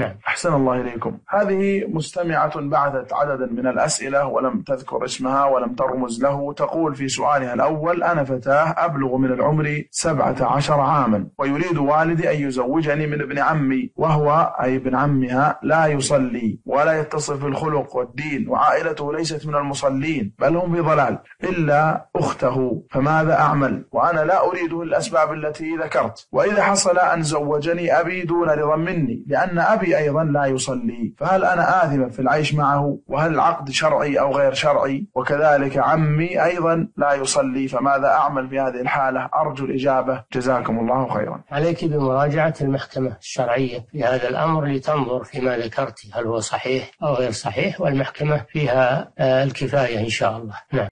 نعم. أحسن الله إليكم. هذه مستمعة بعثت عددا من الأسئلة ولم تذكر اسمها ولم ترمز له. تقول في سؤالها الأول أنا فتاة أبلغ من العمر سبعة عشر عاما ويريد والدي أن يزوجني من ابن عمي وهو أي ابن عمها لا يصلي ولا يتصف بالخلق والدين وعائلته ليست من المصلين بل هم في ضلال إلا أخته. فماذا أعمل؟ وأنا لا أريده الأسباب التي ذكرت. وإذا حصل أن زوجني أبي دون رضا مني لأن أبي أبي أيضا لا يصلي. فهل أنا آثم في العيش معه؟ وهل العقد شرعي أو غير شرعي؟ وكذلك عمي أيضا لا يصلي. فماذا أعمل في هذه الحالة؟ أرجو الإجابة. جزاكم الله خيرا. عليك بمراجعة المحكمة الشرعية في هذا الأمر لتنظر فيما ذكرت. هل هو صحيح أو غير صحيح؟ والمحكمة فيها آه، الكفاية إن شاء الله. نعم.